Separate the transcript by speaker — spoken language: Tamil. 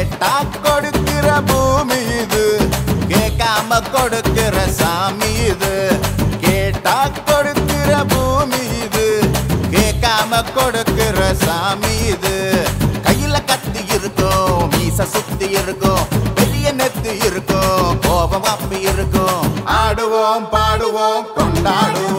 Speaker 1: கேட்டா கொடுக்கிற பூமி இது. கேட்காம கொடுக்கிற சாமி இது. கேட்டா கொடுக்கிற பூமி இது. கேட்காம கொடுக்கிற சாமி இது. கையில கத்தி இருக்கும் மீச சுத்தி இருக்கும் பெரிய நெத்தி இருக்கும் கோபம் அப்பி இருக்கும். ஆடுவோம் பாடுவோம் கொண்டாடுவோம்.